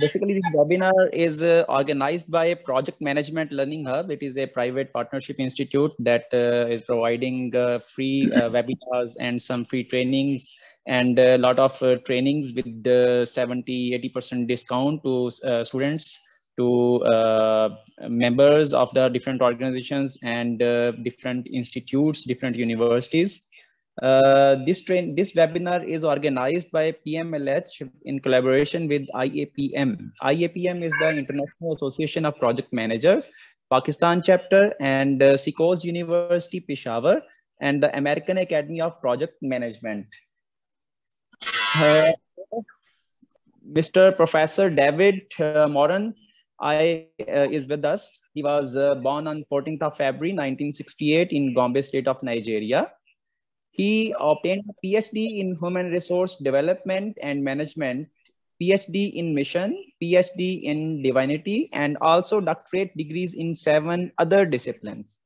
basically, this webinar is uh, organized by Project Management Learning Hub. It is a private partnership institute that uh, is providing uh, free uh, webinars and some free trainings and a lot of uh, trainings with the 70, 80% discount to uh, students, to members of the different organizations and different institutes, different universities. Uh, this train, this webinar is organized by PMLH in collaboration with IAPM. IAPM is the International Association of Project Managers, Pakistan chapter, and uh, CECOS University, Peshawar, and the American Academy of Project Management. Uh, Mr. Professor David uh, Moran I, uh, is with us. He was uh, born on 14th of February 1968 in Gombe state of Nigeria. He obtained a PhD in Human Resource Development and Management, PhD in Mission, PhD in Divinity, and also doctorate degrees in seven other disciplines.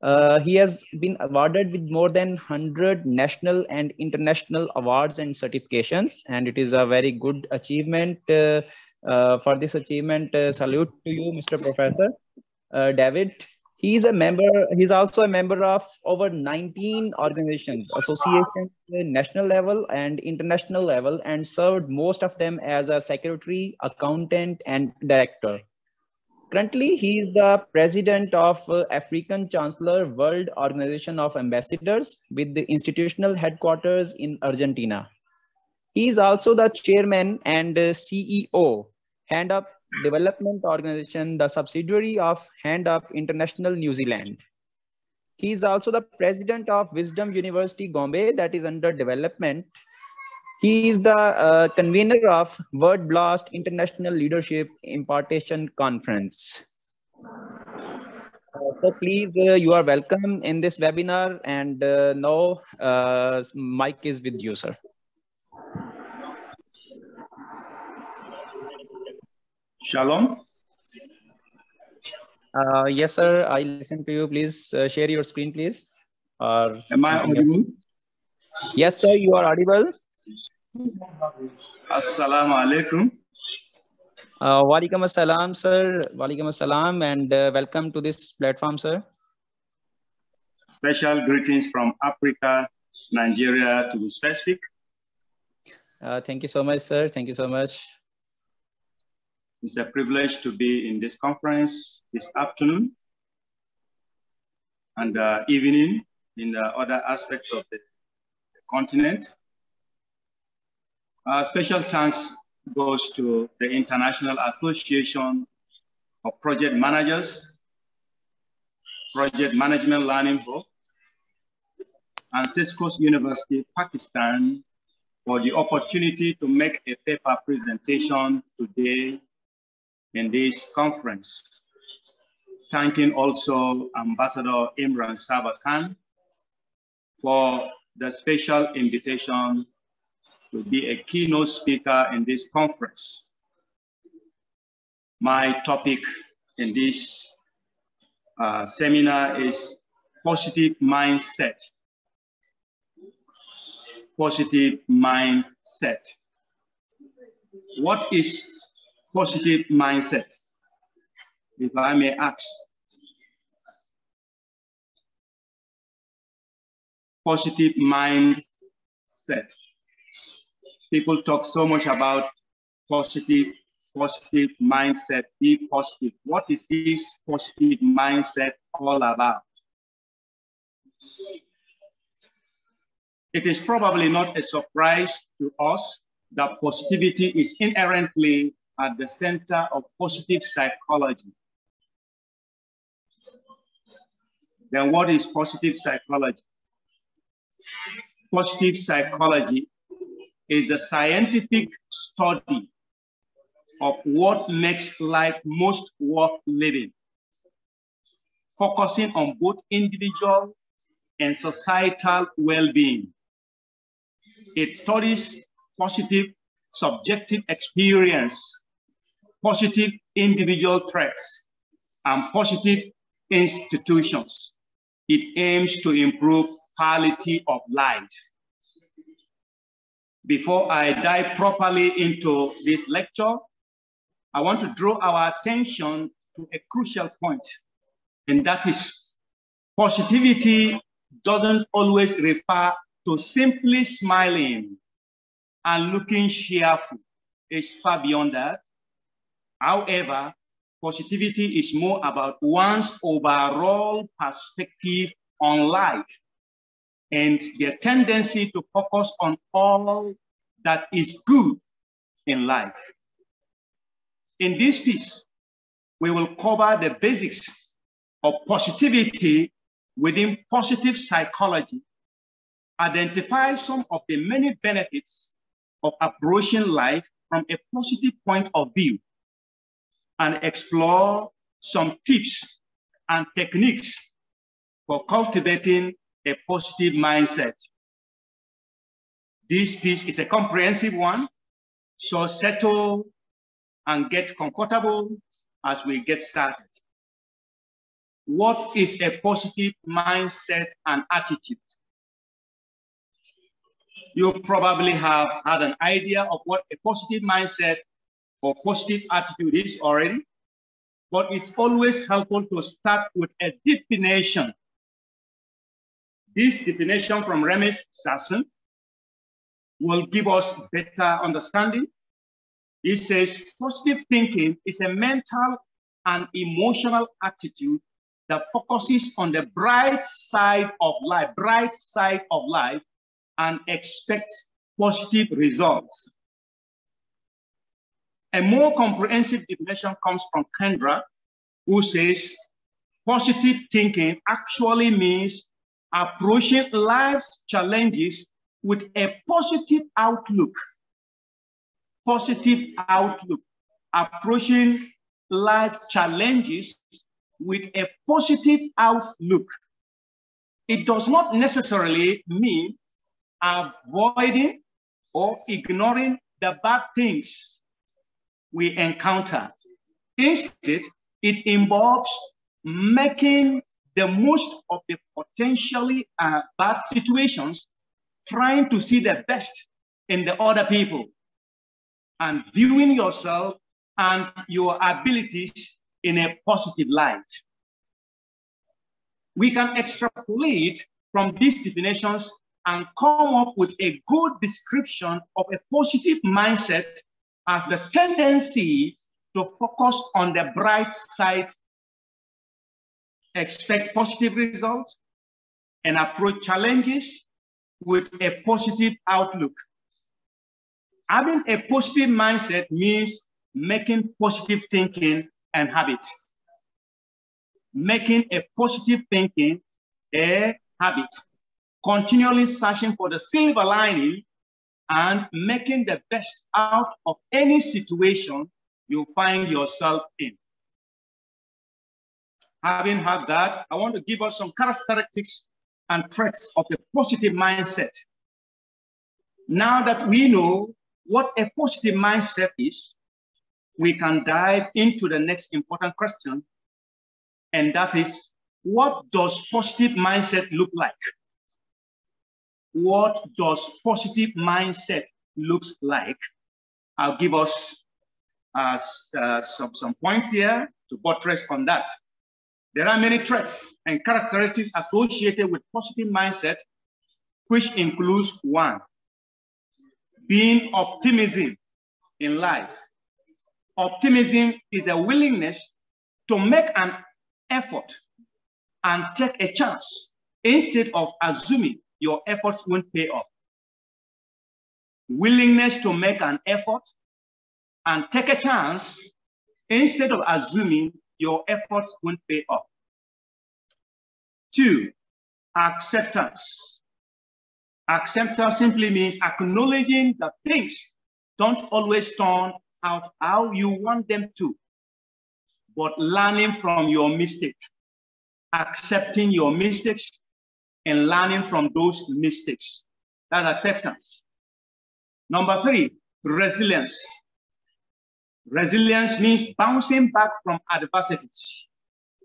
Uh, he has been awarded with more than 100 national and international awards and certifications, and it is a very good achievement. Uh, uh, for this achievement, uh, salute to you, Mr. Professor. Uh, David, He's a member, he's also a member of over 19 organizations, associations, national level and international level, and served most of them as a secretary, accountant, and director. Currently, he is the president of uh, African Chancellor World Organization of Ambassadors with the institutional headquarters in Argentina. He is also the chairman and uh, CEO, Hand Up development organization, the subsidiary of Hand Up International New Zealand. He is also the president of Wisdom University Gombe that is under development. He is the uh, convener of Word Blast International Leadership Impartation Conference. Uh, so please, uh, you are welcome in this webinar and uh, now uh, mic is with you, sir. Shalom. Uh, yes, sir. I listen to you. Please uh, share your screen, please. Or Am I audible? Yes, sir. You are audible. Assalamu alaikum. Uh, Walaikum assalam, sir. Walaikum assalam, and uh, welcome to this platform, sir. Special greetings from Africa, Nigeria, to be specific. Uh, thank you so much, sir. Thank you so much. It's a privilege to be in this conference this afternoon and uh, evening in the other aspects of the continent. Uh, special thanks goes to the International Association of Project Managers, Project Management Learning Hub, and CECOS University, Pakistan, for the opportunity to make a paper presentation today in this conference. Thanking also Ambassador Imran Sabakan for the special invitation to be a keynote speaker in this conference. My topic in this uh, seminar is positive mindset. Positive mindset. What is positive mindset, if I may ask. Positive mindset. People talk so much about positive, positive mindset, be positive. What is this positive mindset all about? It is probably not a surprise to us that positivity is inherently at the center of positive psychology. Then what is positive psychology? Positive psychology is the scientific study of what makes life most worth living, focusing on both individual and societal well-being. It studies positive subjective experience positive individual threats, and positive institutions. It aims to improve quality of life. Before I dive properly into this lecture, I want to draw our attention to a crucial point, and that is positivity doesn't always refer to simply smiling and looking cheerful. It's far beyond that. However, positivity is more about one's overall perspective on life and their tendency to focus on all that is good in life. In this piece, we will cover the basics of positivity within positive psychology, identify some of the many benefits of approaching life from a positive point of view, and explore some tips and techniques for cultivating a positive mindset. This piece is a comprehensive one, so settle and get comfortable as we get started. What is a positive mindset and attitude? You probably have had an idea of what a positive mindset or positive attitude is already, but it's always helpful to start with a definition. This definition from Remez Sasson will give us better understanding. It says positive thinking is a mental and emotional attitude that focuses on the bright side of life, bright side of life, and expects positive results. A more comprehensive definition comes from Kendra, who says positive thinking actually means approaching life's challenges with a positive outlook. Positive outlook. Approaching life challenges with a positive outlook. It does not necessarily mean avoiding or ignoring the bad things we encounter. Instead, it involves making the most of the potentially uh, bad situations, trying to see the best in the other people, and viewing yourself and your abilities in a positive light. We can extrapolate from these definitions and come up with a good description of a positive mindset as the tendency to focus on the bright side, expect positive results, and approach challenges with a positive outlook. Having a positive mindset means making positive thinking and habit. Making a positive thinking a habit. Continually searching for the silver lining and making the best out of any situation you find yourself in. Having had that, I want to give us some characteristics and traits of a positive mindset. Now that we know what a positive mindset is, we can dive into the next important question, and that is, what does positive mindset look like? What does positive mindset looks like? I'll give us uh, uh, some, some points here to buttress on that. There are many traits and characteristics associated with positive mindset, which includes one, being optimism in life. Optimism is a willingness to make an effort and take a chance instead of assuming your efforts won't pay off. Willingness to make an effort and take a chance instead of assuming your efforts won't pay off. Two, acceptance. Acceptance simply means acknowledging that things don't always turn out how you want them to, but learning from your mistakes, accepting your mistakes, and learning from those mistakes. That's acceptance. Number three, resilience. Resilience means bouncing back from adversities.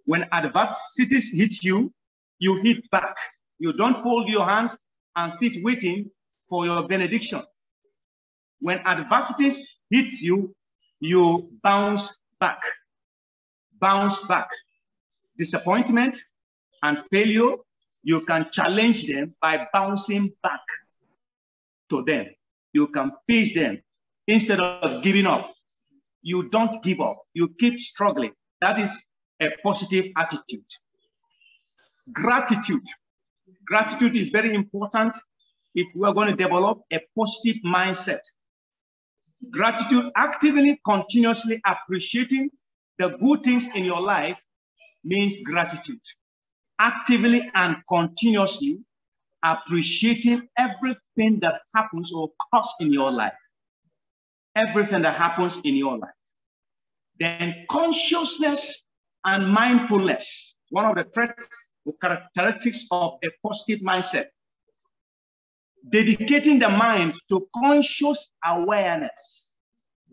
When adversities hit you, you hit back. You don't fold your hands and sit waiting for your benediction. When adversities hits you, you bounce back, bounce back. Disappointment and failure, you can challenge them by bouncing back to them. You can face them instead of giving up. You don't give up, you keep struggling. That is a positive attitude. Gratitude. Gratitude is very important if we're going to develop a positive mindset. Gratitude, actively, continuously appreciating the good things in your life means gratitude. Actively and continuously appreciating everything that happens or occurs in your life. Everything that happens in your life. Then consciousness and mindfulness, one of the traits or characteristics of a positive mindset. Dedicating the mind to conscious awareness.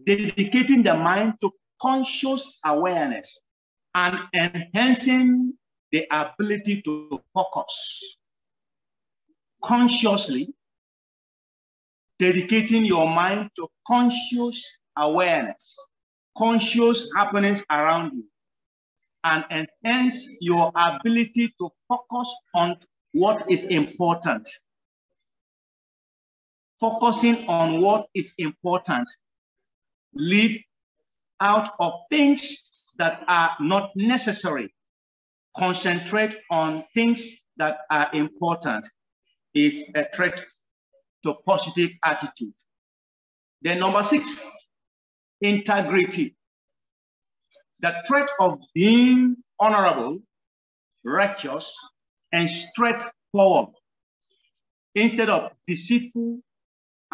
Dedicating the mind to conscious awareness and enhancing the ability to focus consciously, dedicating your mind to conscious awareness, conscious happenings around you, and enhance your ability to focus on what is important. Focusing on what is important leave out of things that are not necessary. Concentrate on things that are important is a threat to positive attitude. Then number six, integrity. The threat of being honorable, righteous, and straightforward instead of deceitful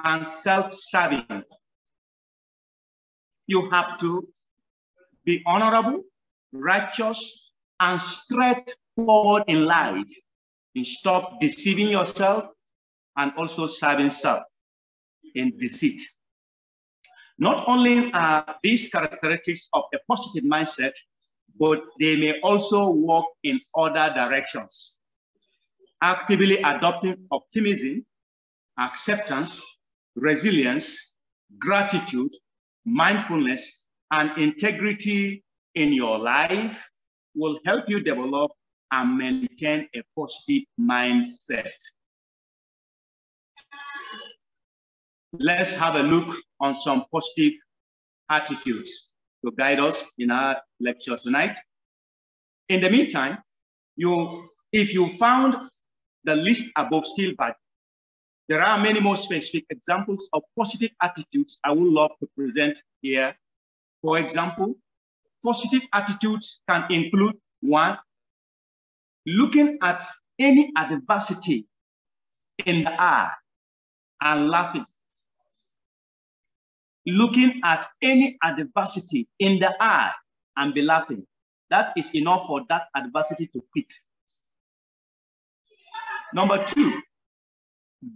and self-serving. You have to be honorable, righteous, and straightforward in life and stop deceiving yourself and also serving self in deceit. Not only are these characteristics of a positive mindset, but they may also work in other directions. Actively adopting optimism, acceptance, resilience, gratitude, mindfulness, and integrity in your life will help you develop and maintain a positive mindset. Let's have a look on some positive attitudes to guide us in our lecture tonight. In the meantime, you, if you found the list above still valid, there are many more specific examples of positive attitudes I would love to present here. For example, positive attitudes can include one, looking at any adversity in the eye and laughing. Looking at any adversity in the eye and be laughing. That is enough for that adversity to quit. Number two,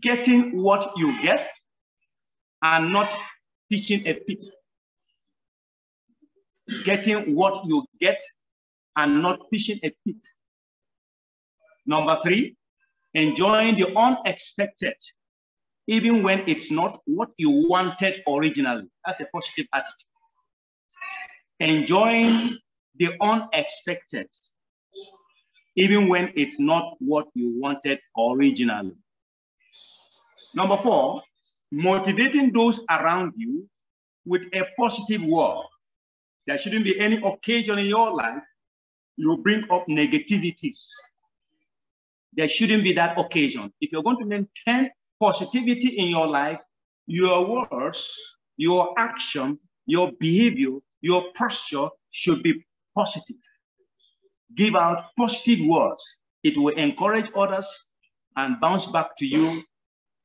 getting what you get and not pitching a pit. Getting what you get and not fishing a pit. Number three, enjoying the unexpected, even when it's not what you wanted originally. That's a positive attitude. Enjoying the unexpected, even when it's not what you wanted originally. Number four, motivating those around you with a positive word. There shouldn't be any occasion in your life you bring up negativities there shouldn't be that occasion. If you're going to maintain positivity in your life, your words, your action, your behavior, your posture should be positive. Give out positive words. It will encourage others and bounce back to you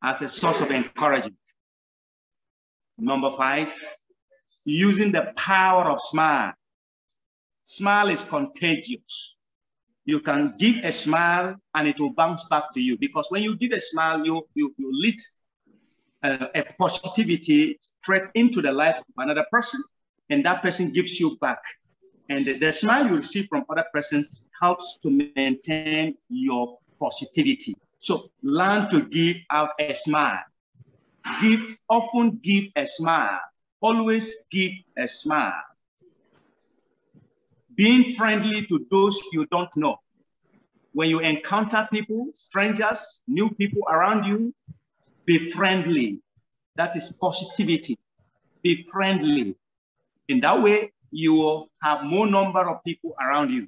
as a source of encouragement. Number five, using the power of smile. Smile is contagious you can give a smile and it will bounce back to you. Because when you give a smile, you, you, you lit uh, a positivity straight into the life of another person, and that person gives you back. And the, the smile you receive from other persons helps to maintain your positivity. So learn to give out a smile. Give often give a smile. Always give a smile. Being friendly to those you don't know. When you encounter people, strangers, new people around you, be friendly. That is positivity. Be friendly. In that way, you will have more number of people around you,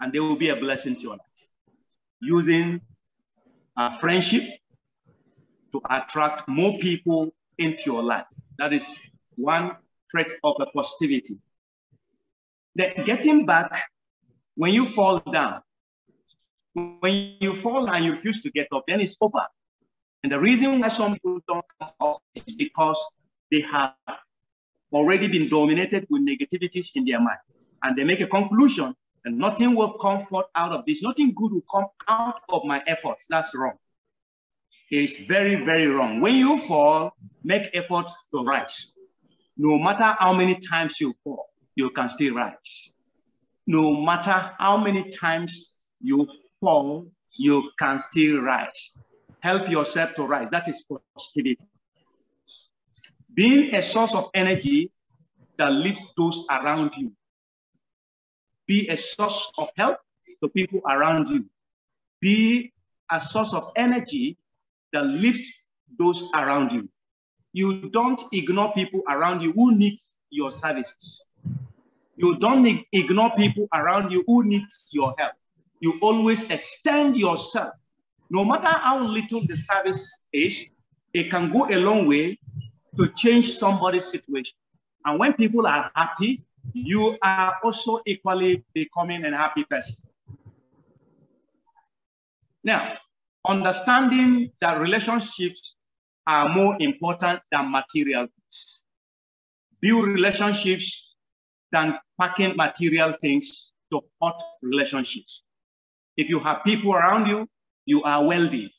and they will be a blessing to your life. Using a friendship to attract more people into your life. That is one trait of a positivity. That getting back, when you fall down, when you fall and you refuse to get up, then it's over. And the reason why some people don't come up is because they have already been dominated with negativities in their mind. And they make a conclusion and nothing will come forth out of this. Nothing good will come out of my efforts. That's wrong. It's very, very wrong. When you fall, make effort to rise. No matter how many times you fall, you can still rise. No matter how many times you fall, you can still rise. Help yourself to rise. That is positivity. Being a source of energy that lifts those around you. Be a source of help to people around you. Be a source of energy that lifts those around you. You don't ignore people around you who need your services. You don't ignore people around you who need your help. You always extend yourself. No matter how little the service is, it can go a long way to change somebody's situation. And when people are happy, you are also equally becoming a happy person. Now, understanding that relationships are more important than material things. Build relationships than packing material things to hurt relationships. If you have people around you, you are wealthy.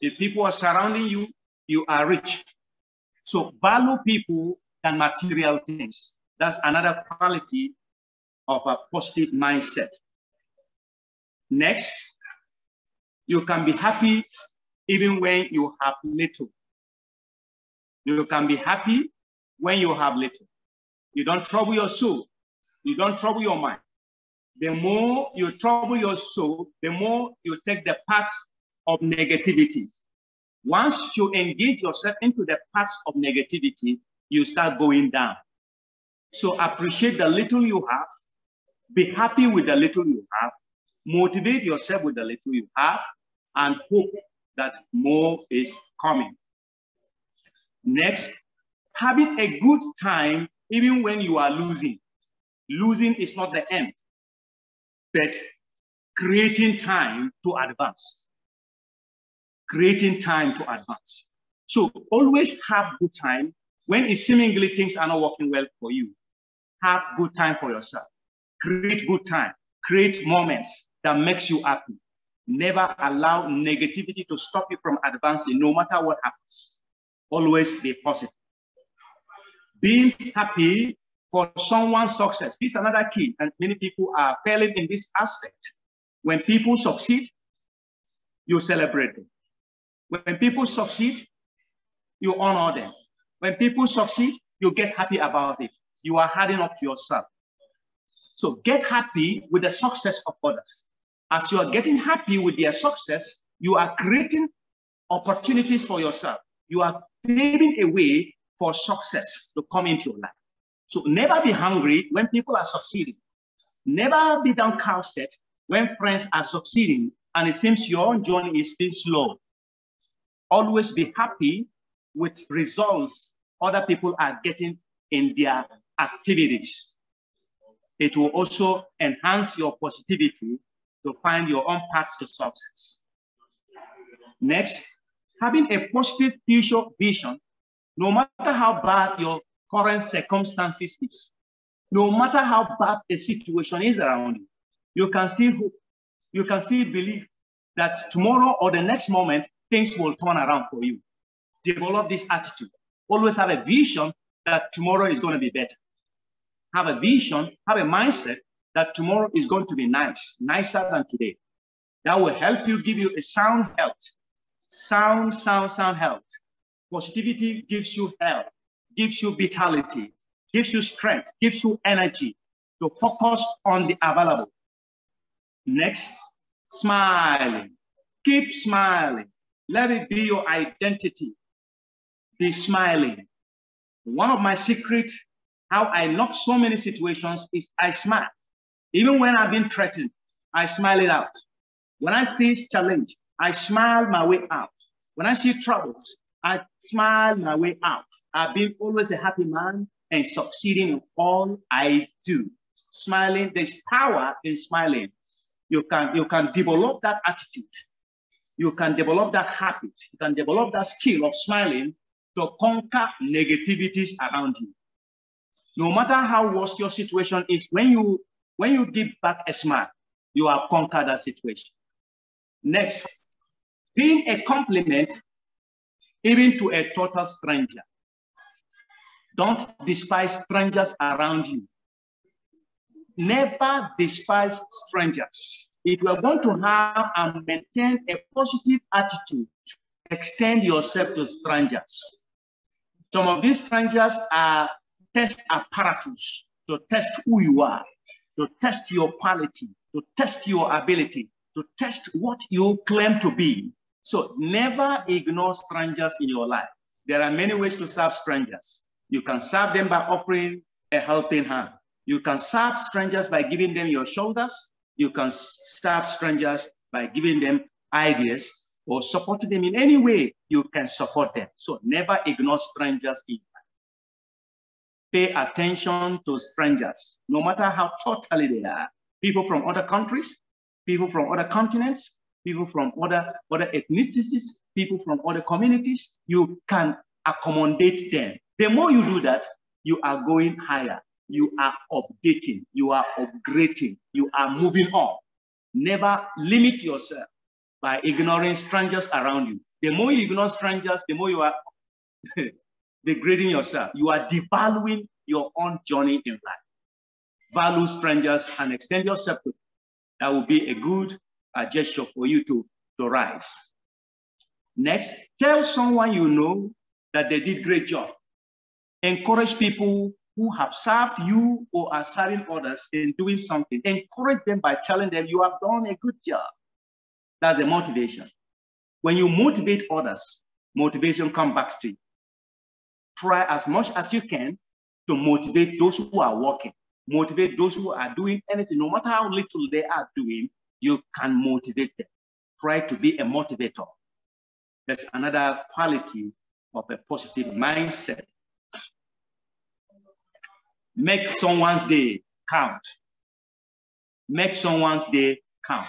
If people are surrounding you, you are rich. So value people than material things. That's another quality of a positive mindset. Next, you can be happy even when you have little. You can be happy when you have little. You don't trouble your soul. You don't trouble your mind. The more you trouble your soul, the more you take the path of negativity. Once you engage yourself into the path of negativity, you start going down. So appreciate the little you have, be happy with the little you have, motivate yourself with the little you have, and hope that more is coming. Next, having a good time even when you are losing. Losing is not the end, but creating time to advance. Creating time to advance. So always have good time when it seemingly things are not working well for you. Have good time for yourself. Create good time. Create moments that makes you happy. Never allow negativity to stop you from advancing, no matter what happens. Always be positive. Being happy for someone's success. Is another key, and many people are failing in this aspect. When people succeed, you celebrate them. When people succeed, you honor them. When people succeed, you get happy about it. You are adding up to yourself. So get happy with the success of others. As you are getting happy with their success, you are creating opportunities for yourself. You are paving a way for success to come into your life. So never be hungry when people are succeeding. Never be downcasted when friends are succeeding and it seems your own journey is being slow. Always be happy with results other people are getting in their activities. It will also enhance your positivity to find your own path to success. Next, having a positive future vision, no matter how bad your current circumstances is, no matter how bad the situation is around you, you can still hope, you can still believe that tomorrow or the next moment, things will turn around for you. Develop this attitude. Always have a vision that tomorrow is going to be better. Have a vision, have a mindset that tomorrow is going to be nice, nicer than today. That will help you, give you a sound health. Sound, sound, sound health. Positivity gives you health. gives you vitality, gives you strength, gives you energy to focus on the available. Next, smiling. Keep smiling. Let it be your identity. Be smiling. One of my secrets, how I knock so many situations, is I smile. Even when I've been threatened, I smile it out. When I see challenge, I smile my way out. When I see troubles, I smile my way out. I've been always a happy man and succeeding in all I do. Smiling, there's power in smiling. You can, you can develop that attitude. You can develop that habit. You can develop that skill of smiling to conquer negativities around you. No matter how worse your situation is, when you when you give back a smile, you have conquered that situation. Next, paying a compliment even to a total stranger. Don't despise strangers around you. Never despise strangers. If you are going to have and maintain a positive attitude, extend yourself to strangers. Some of these strangers are test apparatus to test who you are, to test your quality, to test your ability, to test what you claim to be. So never ignore strangers in your life. There are many ways to serve strangers. You can serve them by offering a helping hand. You can serve strangers by giving them your shoulders. You can serve strangers by giving them ideas or supporting them in any way you can support them. So never ignore strangers in Pay attention to strangers, no matter how totally they are. People from other countries, people from other continents, people from other, other ethnicities, people from other communities, you can accommodate them. The more you do that, you are going higher. You are updating, you are upgrading, you are moving on. Never limit yourself by ignoring strangers around you. The more you ignore strangers, the more you are degrading yourself. You are devaluing your own journey in life. Value strangers and extend yourself to them. That will be a good uh, gesture for you to, to rise. Next, tell someone you know that they did great job. Encourage people who have served you or are serving others in doing something. Encourage them by telling them you have done a good job. That's the motivation. When you motivate others, motivation comes back to you. Try as much as you can to motivate those who are working, motivate those who are doing anything, no matter how little they are doing, you can motivate them. Try to be a motivator. That's another quality of a positive mindset. Make someone's day count. Make someone's day count.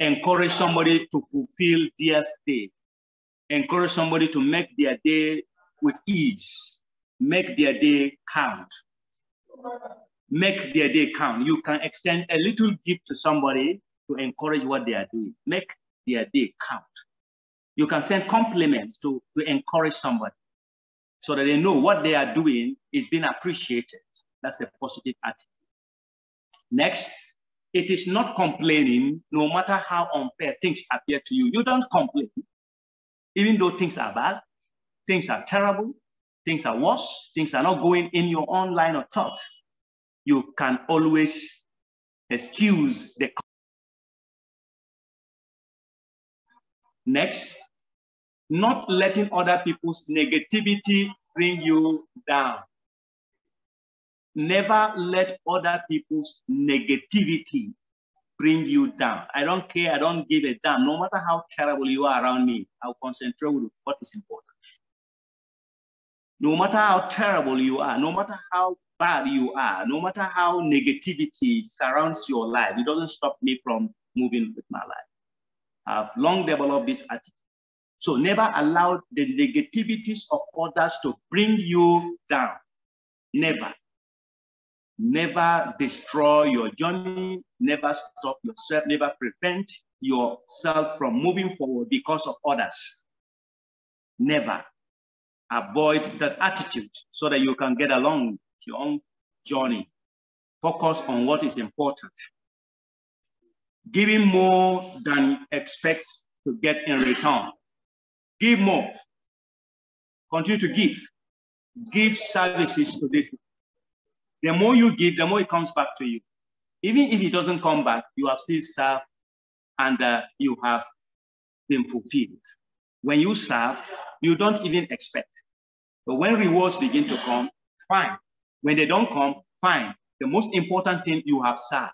Encourage somebody to fulfill their day. Encourage somebody to make their day with ease. Make their day count make their day count. You can extend a little gift to somebody to encourage what they are doing. Make their day count. You can send compliments to, to encourage somebody so that they know what they are doing is being appreciated. That's a positive attitude. Next, it is not complaining no matter how unfair things appear to you. You don't complain. Even though things are bad, things are terrible, things are worse, things are not going in your own line of thought you can always excuse the Next, not letting other people's negativity bring you down. Never let other people's negativity bring you down. I don't care. I don't give a damn. No matter how terrible you are around me, I'll concentrate with what is important. No matter how terrible you are, no matter how bad you are, no matter how negativity surrounds your life, it doesn't stop me from moving with my life. I've long developed this attitude. So never allow the negativities of others to bring you down. Never. Never destroy your journey. Never stop yourself. Never prevent yourself from moving forward because of others. Never. Avoid that attitude so that you can get along your own journey. Focus on what is important. Giving more than you expect to get in return. Give more. Continue to give. give services to this. The more you give, the more it comes back to you. Even if it doesn't come back, you have still served and uh, you have been fulfilled. When you serve, you don't even expect. But when rewards begin to come, fine. When they don't come, fine. The most important thing you have served.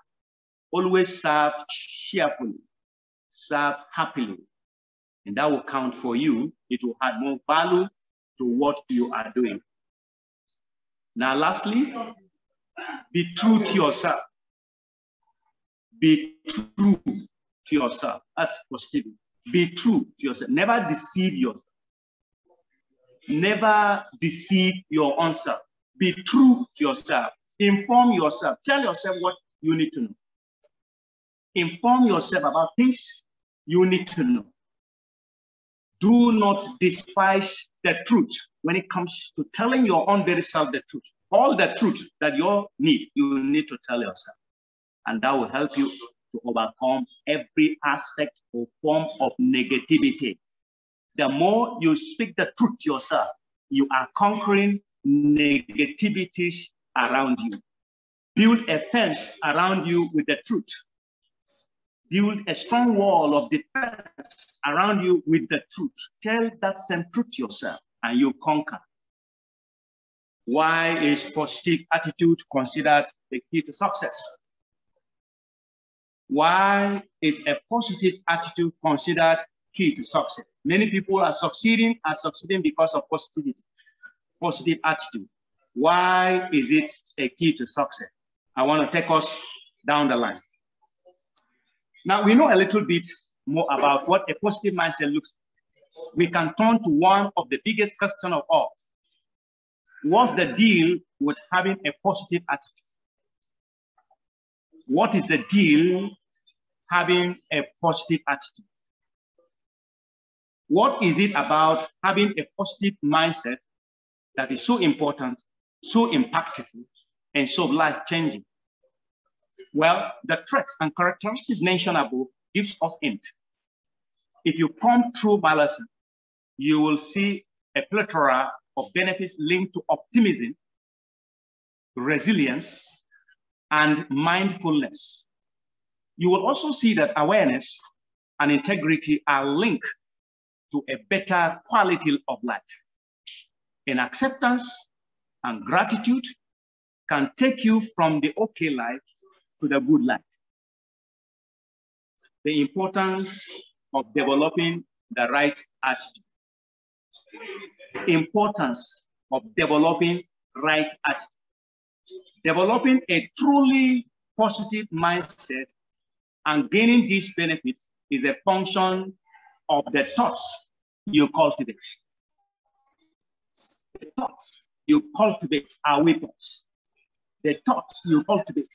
Always serve cheerfully, serve happily. And that will count for you. It will add more value to what you are doing. Now, lastly, be true to yourself. Be true to yourself. That's positivity. Be true to yourself. Never deceive yourself. Never deceive your own self. Be true to yourself. Inform yourself. Tell yourself what you need to know. Inform yourself about things you need to know. Do not despise the truth when it comes to telling your own very self the truth. All the truth that you need, you need to tell yourself. And that will help you to overcome every aspect or form of negativity. The more you speak the truth to yourself, you are conquering negativities around you. Build a fence around you with the truth. Build a strong wall of defense around you with the truth. Tell that same truth yourself and you conquer. Why is positive attitude considered the key to success? Why is a positive attitude considered key to success? Many people are succeeding are succeeding because of positivity, positive attitude. Why is it a key to success? I want to take us down the line. Now we know a little bit more about what a positive mindset looks like. We can turn to one of the biggest questions of all. What's the deal with having a positive attitude? What is the deal having a positive attitude? What is it about having a positive mindset that is so important, so impactful, and so life-changing? Well, the traits and characteristics mentioned above gives us hint. If you come through my lesson, you will see a plethora of benefits linked to optimism, resilience, and mindfulness. You will also see that awareness and integrity are linked to a better quality of life. And acceptance and gratitude can take you from the okay life to the good life. The importance of developing the right attitude. Importance of developing right attitude. Developing a truly positive mindset and gaining these benefits is a function of the thoughts you cultivate. The thoughts you cultivate are weapons. The thoughts you cultivate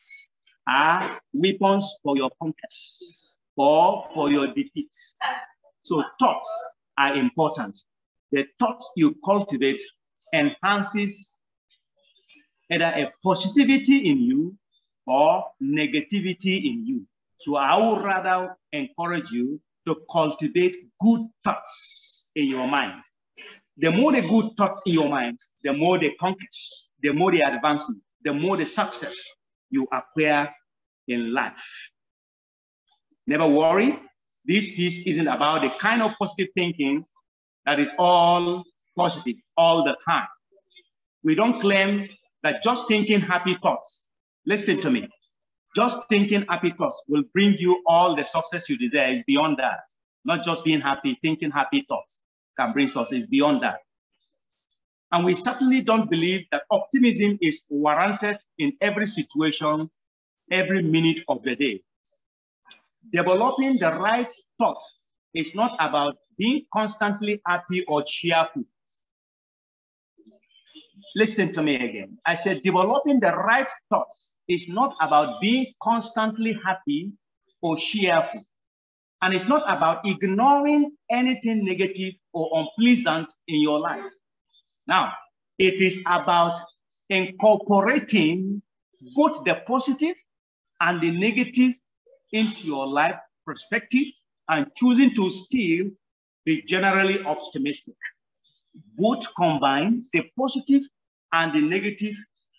are weapons for your conquest or for your defeat. So thoughts are important. The thoughts you cultivate enhances either a positivity in you or negativity in you. So I would rather encourage you to cultivate good thoughts in your mind. The more the good thoughts in your mind, the more the conquest, the more the advancement, the more the success you acquire in life. Never worry. This piece isn't about the kind of positive thinking that is all positive all the time. We don't claim that just thinking happy thoughts, listen to me, just thinking happy thoughts will bring you all the success you desire. It's beyond that. Not just being happy, thinking happy thoughts can bring success. Beyond that. And we certainly don't believe that optimism is warranted in every situation, every minute of the day. Developing the right thought is not about being constantly happy or cheerful. Listen to me again. I said developing the right thoughts is not about being constantly happy or cheerful. And it's not about ignoring anything negative or unpleasant in your life. Now, it is about incorporating both the positive and the negative into your life perspective and choosing to still be generally optimistic. Both combined, the positive and the negative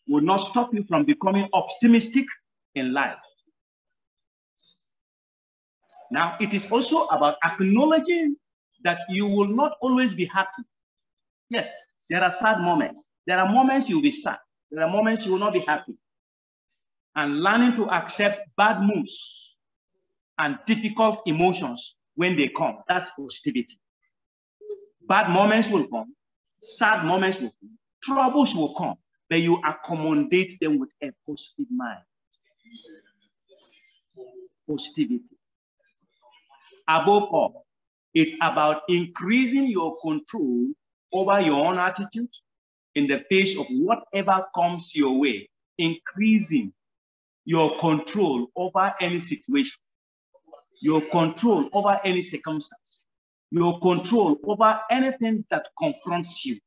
will not stop you from becoming optimistic in life. Now, it is also about acknowledging that you will not always be happy. Yes, there are sad moments. There are moments you'll be sad. There are moments you will not be happy. And learning to accept bad moods and difficult emotions when they come, that's positivity. Bad moments will come, sad moments will come, troubles will come, but you accommodate them with a positive mind. Positivity. Above all, it's about increasing your control over your own attitude in the face of whatever comes your way, increasing your control over any situation, your control over any circumstance, your control over anything that confronts you.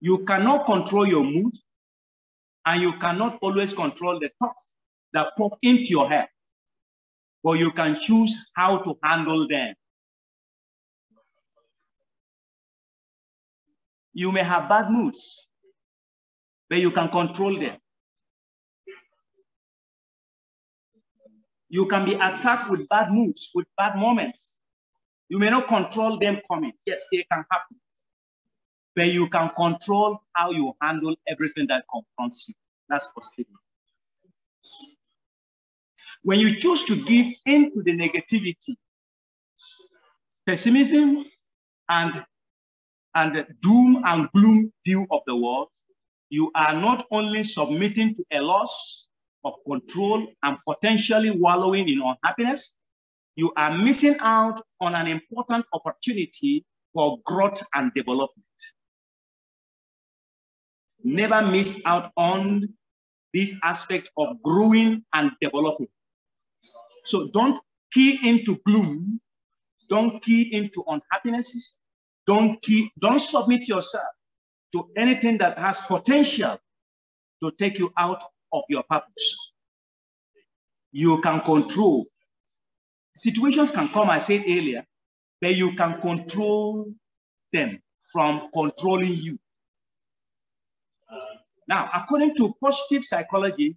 You cannot control your mood, and you cannot always control the thoughts that pop into your head, but you can choose how to handle them. You may have bad moods, but you can control them. You can be attacked with bad moods, with bad moments. You may not control them coming. Yes, they can happen but you can control how you handle everything that confronts you. That's positive. When you choose to give in to the negativity, pessimism, and, and doom and gloom view of the world, you are not only submitting to a loss of control and potentially wallowing in unhappiness, you are missing out on an important opportunity for growth and development never miss out on this aspect of growing and developing. So don't key into gloom, don't key into unhappinesses, don't key, don't submit yourself to anything that has potential to take you out of your purpose. You can control. Situations can come, I said earlier, but you can control them from controlling you. Now, according to positive psychology,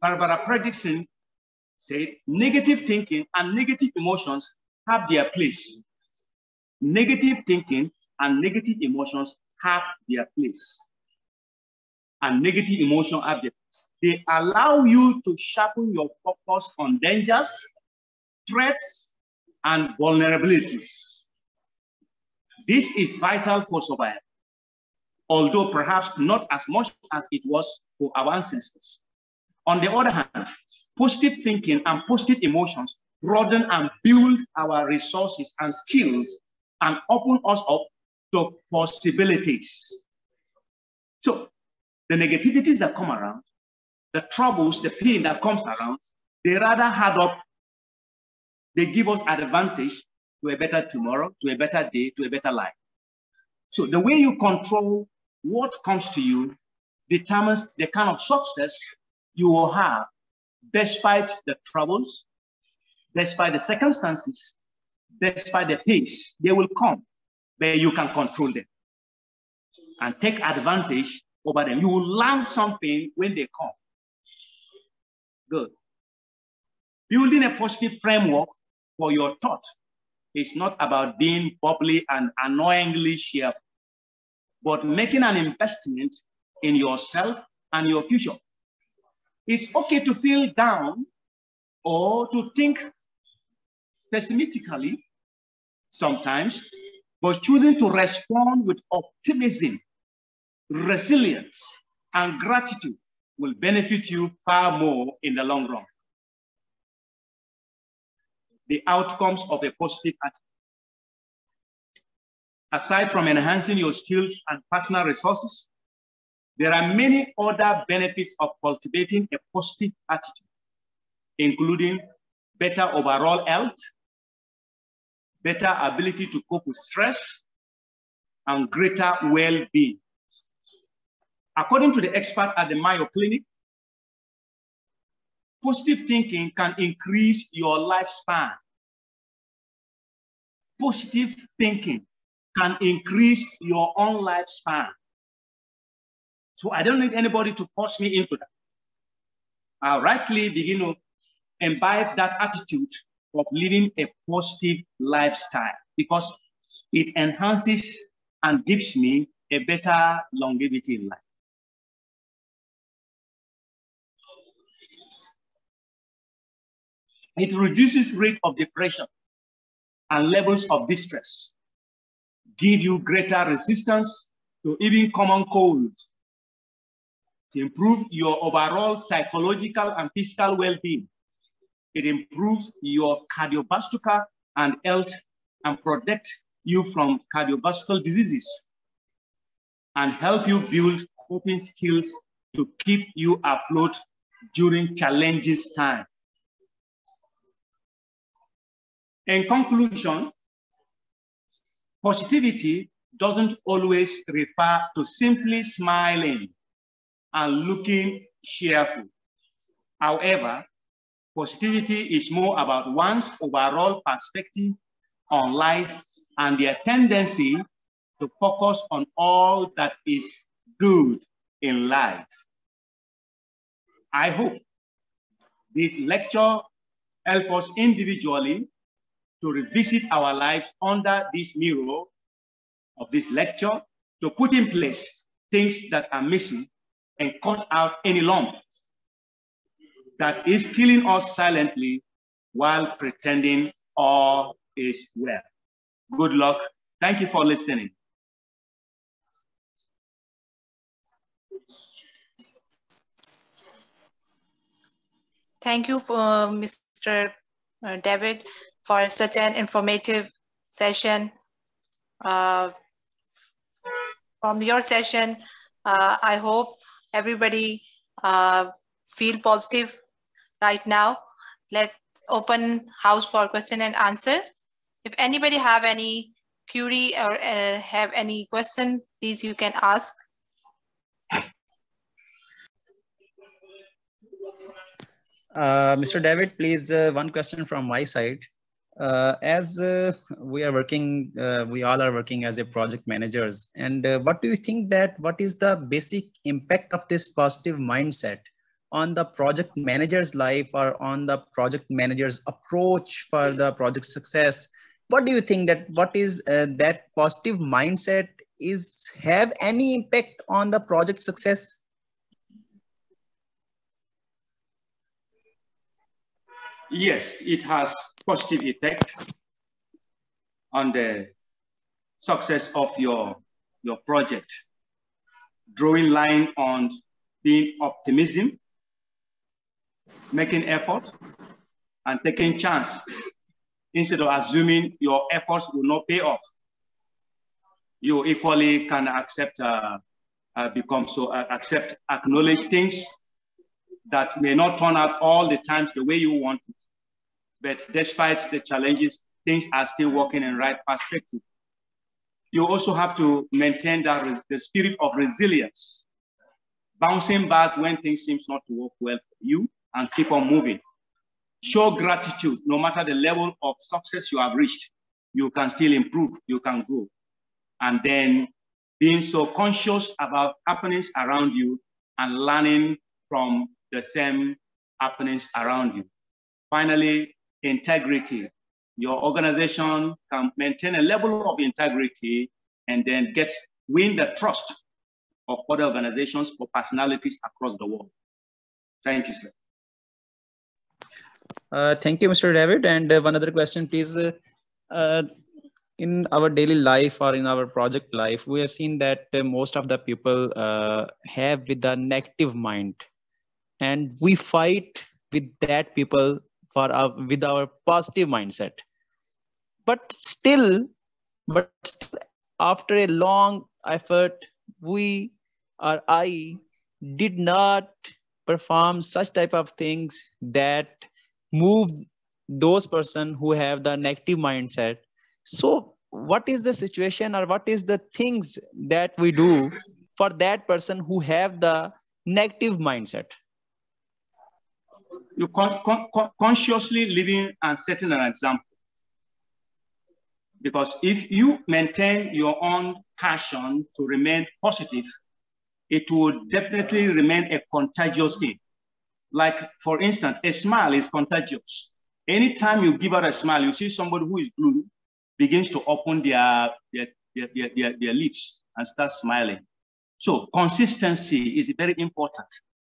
Barbara Fredrickson said negative thinking and negative emotions have their place. Negative thinking and negative emotions have their place. And negative emotions have their place. They allow you to sharpen your focus on dangers, threats, and vulnerabilities. This is vital for survival although perhaps not as much as it was for our ancestors. On the other hand, positive thinking and positive emotions broaden and build our resources and skills and open us up to possibilities. So the negativities that come around, the troubles, the pain that comes around, they rather add up. They give us advantage to a better tomorrow, to a better day, to a better life. So the way you control what comes to you determines the kind of success you will have despite the troubles, despite the circumstances, despite the pace. They will come, but you can control them and take advantage over them. You will learn something when they come. Good. Building a positive framework for your thought is not about being bubbly and annoyingly cheerful but making an investment in yourself and your future. It's okay to feel down or to think pessimistically sometimes, but choosing to respond with optimism, resilience, and gratitude will benefit you far more in the long run. The outcomes of a positive attitude aside from enhancing your skills and personal resources, there are many other benefits of cultivating a positive attitude, including better overall health, better ability to cope with stress, and greater well-being. According to the expert at the Mayo Clinic, positive thinking can increase your lifespan. Positive thinking can increase your own lifespan. So I don't need anybody to force me into that. I rightly begin to imbibe that attitude of living a positive lifestyle because it enhances and gives me a better longevity in life. It reduces rate of depression and levels of distress, give you greater resistance to even common colds, to improve your overall psychological and physical well-being. It improves your cardiovascular and health and protect you from cardiovascular diseases and help you build coping skills to keep you afloat during challenges time. In conclusion, positivity doesn't always refer to simply smiling and looking cheerful. However, positivity is more about one's overall perspective on life and their tendency to focus on all that is good in life. I hope this lecture help us individually to revisit our lives under this mirror of this lecture to put in place things that are missing and cut out any lump that is killing us silently while pretending all is well. Good luck. Thank you for listening. Thank you for Mr. Uh, David for such an informative session. Uh, from your session, uh, I hope everybody uh, feel positive right now. Let open house for question and answer. If anybody have any query or uh, have any question, please you can ask. Uh, Mr. David, please, uh, one question from my side. Uh, as uh, we are working, uh, we all are working as a project managers. And uh, what do you think that, what is the basic impact of this positive mindset on the project manager's life or on the project manager's approach for the project success? What do you think that, what is that positive mindset is have any impact on the project success? Yes, it has positive effect on the success of your, your project. Drawing line on being optimism, making effort, and taking chance instead of assuming your efforts will not pay off. You equally can accept, uh, uh, become so, uh, accept, acknowledge things that may not turn out all the times the way you want it. But despite the challenges, things are still working in right perspective. You also have to maintain that the spirit of resilience, bouncing back when things seems not to work well for you and keep on moving. Show gratitude, no matter the level of success you have reached, you can still improve, you can grow. And then being so conscious about happenings around you and learning from the same happenings around you. Finally, integrity. Your organization can maintain a level of integrity and then get win the trust of other organizations or personalities across the world. Thank you, sir. Uh, thank you, Mr. David. And uh, one other question, please. Uh, uh, in our daily life or in our project life, we have seen that uh, most of the people uh, have with a negative mind, and we fight with that people for our, with our positive mindset. But still but still, after a long effort we or i did not perform such type of things that move those person who have the negative mindset. So what is the situation or what is the things that we do for that person who have the negative mindset you con con consciously living and setting an example. Because if you maintain your own passion to remain positive it will definitely remain a contagious thing. Like, for instance, a smile is contagious. Anytime you give out a smile, you see somebody who is blue begins to open their, their, their, their, their lips and start smiling. So consistency is very important.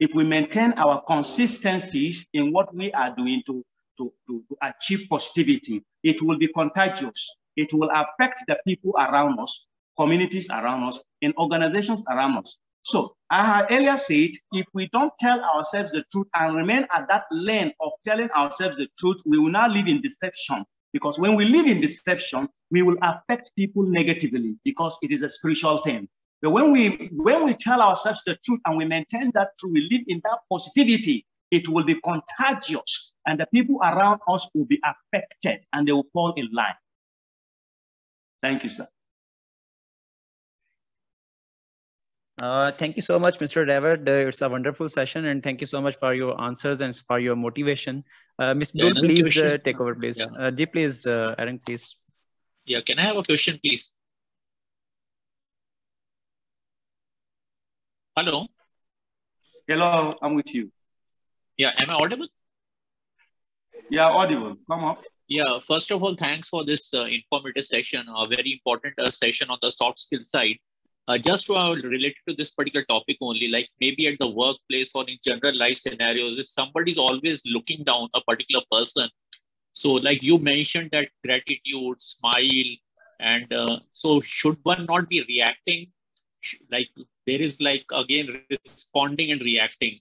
If we maintain our consistencies in what we are doing to, to, to, to achieve positivity, it will be contagious. It will affect the people around us, communities around us, and organizations around us. So I earlier said, if we don't tell ourselves the truth and remain at that lane of telling ourselves the truth, we will now live in deception. Because when we live in deception, we will affect people negatively because it is a spiritual thing. But when we when we tell ourselves the truth and we maintain that truth, we live in that positivity, it will be contagious, and the people around us will be affected and they will fall in line. Thank you, sir. Uh, thank you so much, Mr. David. Uh, it's a wonderful session, and thank you so much for your answers and for your motivation. Uh, Ms. Yeah, please uh, take over, please. Yeah. Uh, G, please, uh, Aaron, please. Yeah, can I have a question, please? Hello. Hello, I'm with you. Yeah, am I audible? Yeah, audible. Come up. Yeah, first of all, thanks for this uh, informative session, a very important uh, session on the soft skill side. Uh, just to, uh, related to this particular topic only, like maybe at the workplace or in general life scenarios, if somebody's always looking down a particular person, so like you mentioned that gratitude, smile, and uh, so should one not be reacting like there is like again responding and reacting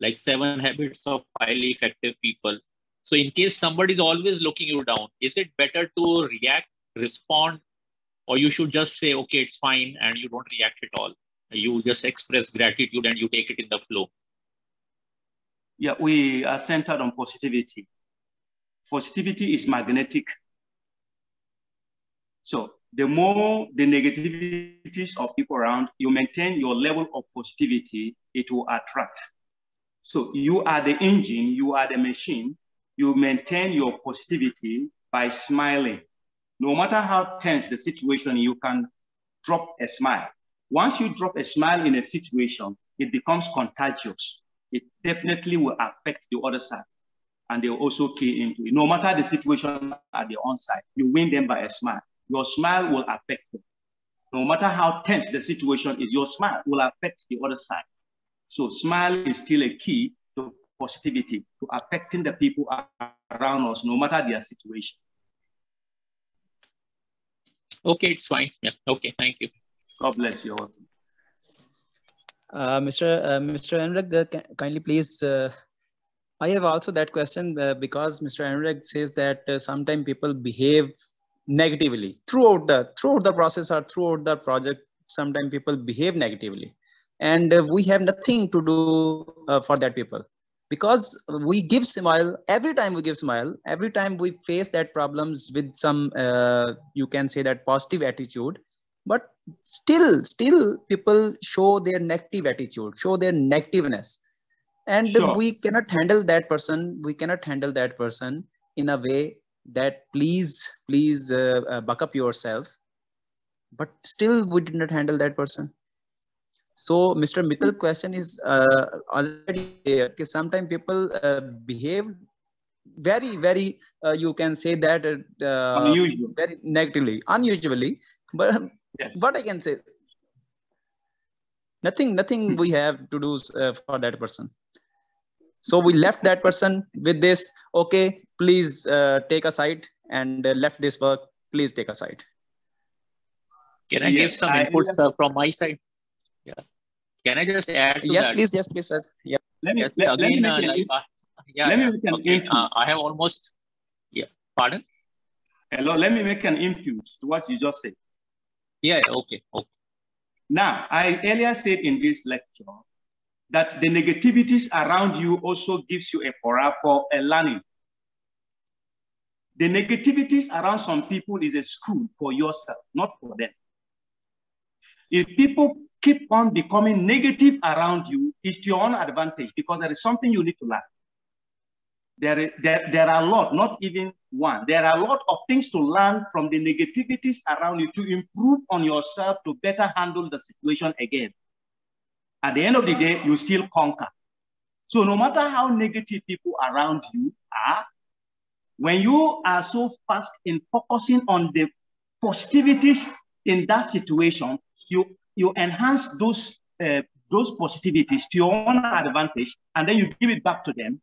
like seven habits of highly effective people. So in case somebody is always looking you down is it better to react respond or you should just say okay it's fine and you don't react at all? You just express gratitude and you take it in the flow? Yeah we are centered on positivity. Positivity is magnetic. So the more the negativities of people around, you maintain your level of positivity, it will attract. So you are the engine, you are the machine, you maintain your positivity by smiling. No matter how tense the situation, you can drop a smile. Once you drop a smile in a situation, it becomes contagious. It definitely will affect the other side. And they'll also key into it. No matter the situation at the on-site, you win them by a smile your smile will affect them. No matter how tense the situation is, your smile will affect the other side. So smile is still a key to positivity, to affecting the people around us, no matter their situation. Okay, it's fine. Yeah. Okay, thank you. God bless you. Uh, Mr. Uh, Mr. Enrag, uh, kindly please. Uh, I have also that question uh, because Mr. Enrag says that uh, sometimes people behave negatively. Throughout the throughout the process or throughout the project sometimes people behave negatively. And uh, we have nothing to do uh, for that people. Because we give smile every time we give smile every time we face that problems with some uh, you can say that positive attitude but still still people show their negative attitude show their negativeness. And sure. we cannot handle that person we cannot handle that person in a way that please please uh, uh, buck up yourself. But still we did not handle that person. So mr mittal question is uh, already there. Because sometimes people uh, behave very very uh, you can say that uh, very negatively unusually. But yes. what i can say nothing nothing we have to do for that person. So we left that person with this okay please uh, take a side and uh, left this work. Please take a side. Can i yes, give some I, inputs uh, from my side? Yeah. Can i just add yes that? please. Yes please sir. Yeah. Let me, yes, let, again, let me uh, like, uh, yeah, let me make okay. Uh, i have almost yeah. Pardon? Hello let me make an input to what you just said. Yeah okay okay. Now i earlier said in this lecture that the negativities around you also gives you a fora for a learning. The negativities around some people is a school for yourself, not for them. If people keep on becoming negative around you, it's to your own advantage because there is something you need to learn. There, there, there are a lot, not even one. There are a lot of things to learn from the negativities around you to improve on yourself to better handle the situation again. At the end of the day, you still conquer. So no matter how negative people around you are, when you are so fast in focusing on the positivities in that situation, you, you enhance those, uh, those positivities to your own advantage, and then you give it back to them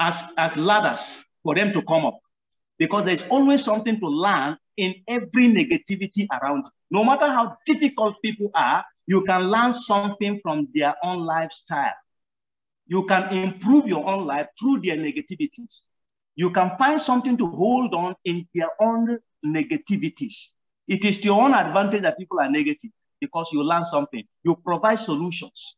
as, as ladders for them to come up. Because there's always something to learn in every negativity around you. No matter how difficult people are, you can learn something from their own lifestyle. You can improve your own life through their negativities. You can find something to hold on in their own negativities. It is to your own advantage that people are negative because you learn something. You provide solutions.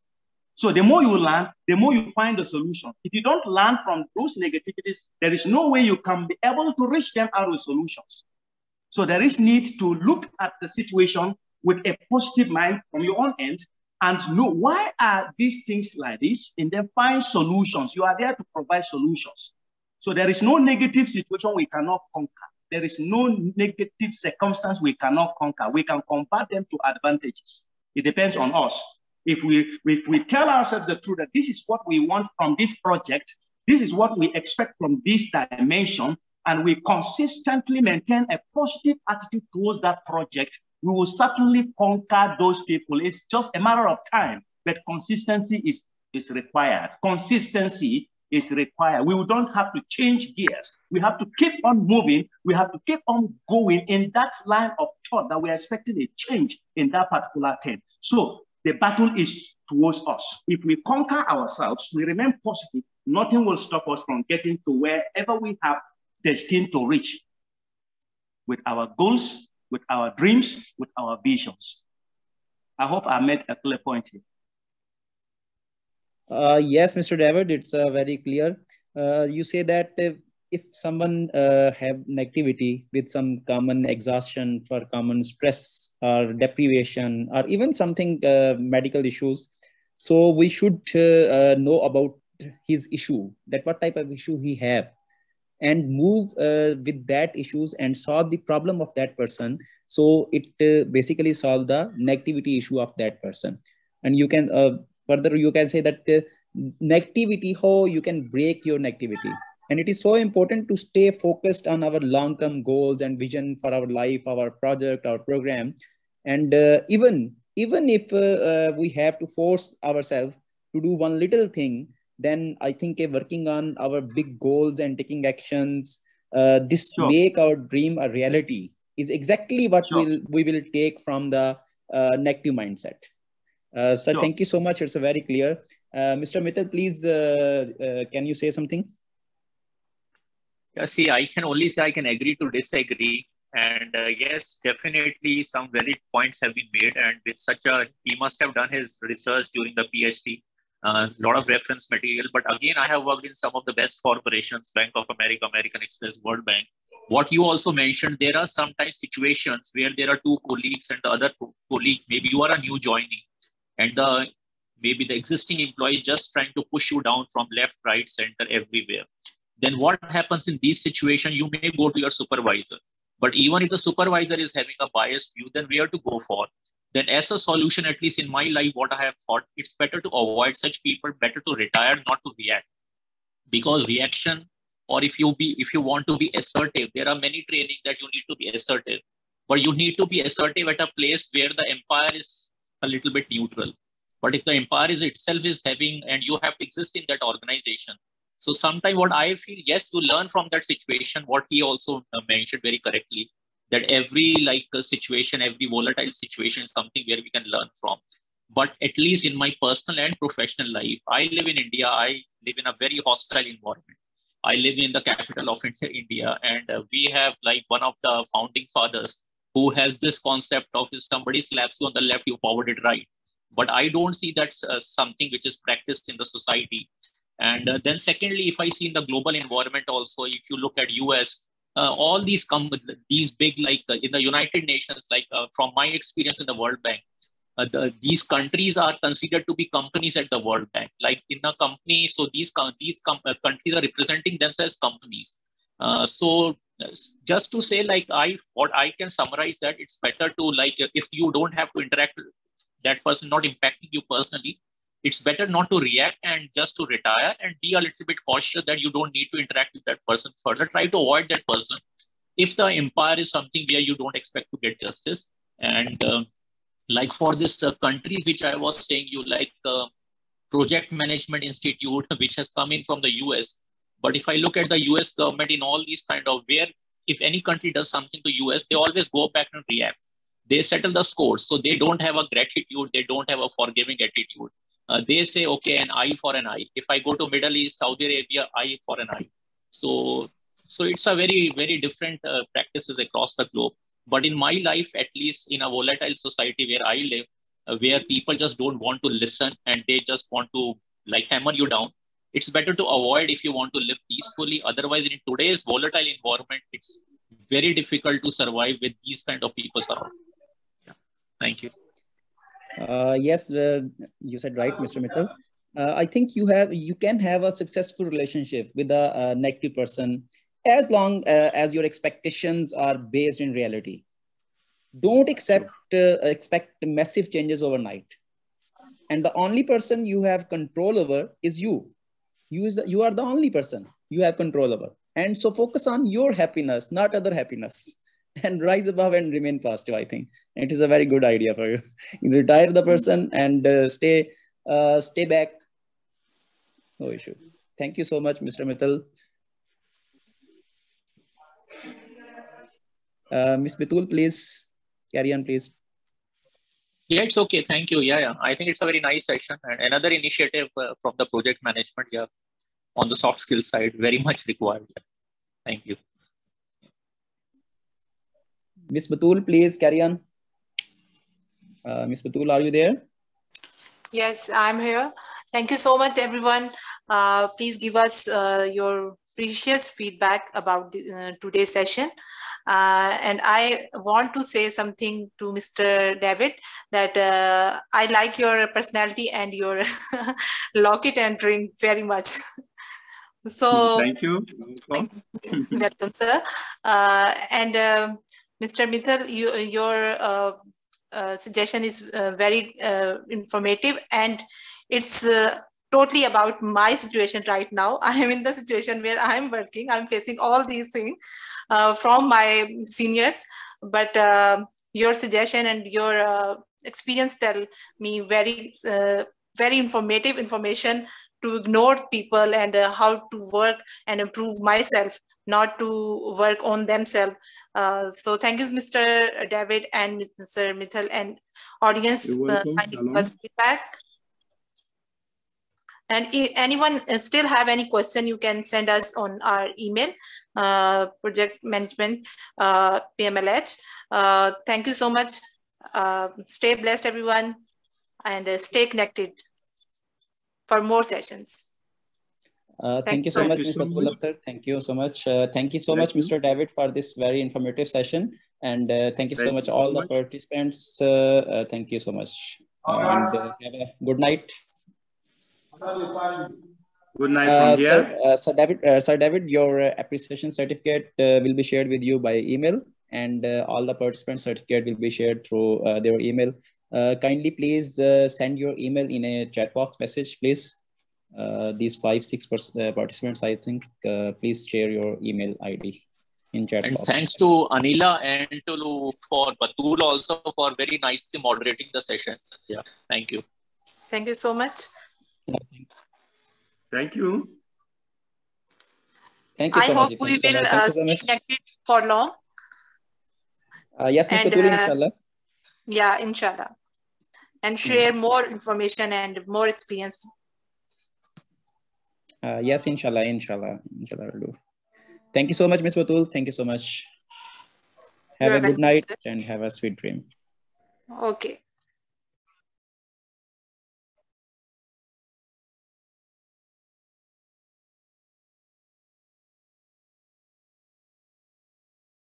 So the more you learn, the more you find the solutions. If you don't learn from those negativities, there is no way you can be able to reach them out with solutions. So there is need to look at the situation with a positive mind from your own end and know why are these things like this and then find solutions. You are there to provide solutions. So there is no negative situation we cannot conquer. There is no negative circumstance we cannot conquer. We can convert them to advantages. It depends on us. If we, if we tell ourselves the truth that this is what we want from this project, this is what we expect from this dimension, and we consistently maintain a positive attitude towards that project, we will certainly conquer those people. It's just a matter of time, but consistency is, is required. Consistency is required. We don't have to change gears. We have to keep on moving. We have to keep on going in that line of thought that we're expecting a change in that particular thing. So the battle is towards us. If we conquer ourselves, we remain positive, nothing will stop us from getting to wherever we have destined to reach with our goals, with our dreams, with our visions. I hope I made a clear point here. Uh, yes, Mr. David, it's uh, very clear. Uh, you say that if someone uh, have negativity with some common exhaustion for common stress or deprivation or even something uh, medical issues, so we should uh, know about his issue, that what type of issue he have and move with that issues and solve the problem of that person. So it basically solve the negativity issue of that person. And you can further you can say that uh, negativity how you can break your negativity and it is so important to stay focused on our long-term goals and vision for our life our project our program and uh, even even if uh, uh we have to force ourselves to do one little thing then i think uh, working on our big goals and taking actions uh, this sure. make our dream a reality is exactly what sure. we'll, we will take from the negative mindset uh, sir, sure. thank you so much. It's very clear. Uh, Mr. Mittal, please, uh, uh, can you say something? Yeah, see, I can only say I can agree to disagree. And uh, yes, definitely some valid points have been made. And with such a, he must have done his research during the PhD, a uh, lot of reference material. But again, I have worked in some of the best corporations, Bank of America, American Express, World Bank. What you also mentioned, there are sometimes situations where there are two colleagues and the other colleague, maybe you are a new joining and the maybe the existing employee just trying to push you down from left right center everywhere. Then what happens in these situation? you may go to your supervisor. But even if the supervisor is having a biased view then where to go for. Then as a solution at least in my life what i have thought it's better to avoid such people better to retire not to react. Because reaction or if you be if you want to be assertive there are many training that you need to be assertive. But you need to be assertive at a place where the empire is a little bit neutral. But if the empire is itself is having, and you have to exist in that organization. So sometimes what I feel, yes, you learn from that situation. What he also uh, mentioned very correctly, that every like uh, situation, every volatile situation is something where we can learn from. But at least in my personal and professional life, I live in India. I live in a very hostile environment. I live in the capital of India, and uh, we have like one of the founding fathers who has this concept of if somebody slaps you on the left, you forward it right. But I don't see that's uh, something which is practiced in the society. And uh, then secondly, if I see in the global environment also, if you look at US, uh, all these come these big like uh, in the United Nations, like uh, from my experience in the World Bank, uh, the, these countries are considered to be companies at the World Bank. Like in a company, so these these countries are representing themselves companies. so just to say like i what i can summarize that it's better to like if you don't have to interact with that person not impacting you personally, it's better not to react and just to retire and be a little bit cautious that you don't need to interact with that person further. Try to avoid that person. If the empire is something where you don't expect to get justice, and uh, like for this uh, which I was saying, you like uh, Project Management Institute, which has come in from the US. But if I look at the US government in all these kind of where if any country does something to US, they always go back and react. They settle the scores. So they don't have a gratitude. They don't have a forgiving attitude. Uh, they say, okay, an eye for an eye. If I go to Middle East, Saudi Arabia, eye for an eye. So, so it's a very, very different uh, practices across the globe. But in my life, at least in a volatile society where I live, uh, where people just don't want to listen and they just want to like hammer you down, it's better to avoid if you want to live peacefully. Otherwise, in today's volatile environment, it's very difficult to survive with these kind of people around. Yeah. Thank you. Uh, yes, uh, you said right, Mr. Mittal. Uh, I think you have you can have a successful relationship with a, a negative person as long uh, as your expectations are based in reality. Don't accept uh, expect massive changes overnight. And the only person you have control over is you. You, is the, you are the only person. You have control over. And so focus on your happiness, not other happiness. And rise above and remain positive i think. It is a very good idea for you, you retire the person and uh, stay uh, stay back. No issue. Thank you so much mr mittal uh, miss Batul please. Carry on please yeah it's okay thank you yeah, yeah i think it's a very nice session and another initiative uh, from the project management yeah on the soft skill side very much required yeah. thank you Miss Batul, please carry on. Uh, Miss Batul, are you there? Yes, I'm here. Thank you so much, everyone. Uh, please give us uh, your precious feedback about the, uh, today's session. Uh, and I want to say something to Mr. David that uh, I like your personality and your lock it and drink very much. so thank you. Welcome, sir. and um, Mr. Mittal, you, your uh, uh, suggestion is uh, very uh, informative and it's uh, totally about my situation right now. I am in the situation where I'm working, I'm facing all these things uh, from my seniors, but your suggestion and your experience tell me very, very informative information to ignore people and how to work and improve myself not to work on themselves. Uh, so thank you, Mr. David and Mr. Mittal and audience uh, feedback. And if anyone still have any question, you can send us on our email, uh, project management uh, PMLH. Uh, thank you so much. Uh, stay blessed, everyone, and uh, stay connected for more sessions. Uh, thank you so much, Mr. Akhtar. Thank you so much. Uh, thank you so thank much, you. Mr. David, for this very informative session. And uh, thank you thank so much, you all so the much. participants. Uh, uh, thank you so much. and uh, have a good night. Good night uh, from here. Sir, Sir David, uh, Sir David, your appreciation certificate will be shared with you by email, and all the participant certificate will be shared through their email. kindly, please send your email in a chat box message, please uh, these five, six uh, participants, I think, uh, please share your email ID in chat box. and box. thanks to Anila and to for Batul also for very nicely moderating the session. Yeah, thank you. Thank you so much. Thank you. Thank you so I much. hope we will uh, stay connected for long. Uh, yes, Mr. Tuli, inshallah. Yeah, inshallah. And share more information and more experience uh, yes, inshallah, inshallah, inshallah, will do. Thank you so much, Ms. Batul. Thank you so much. Have You're a good night sir. and have a sweet dream. Okay.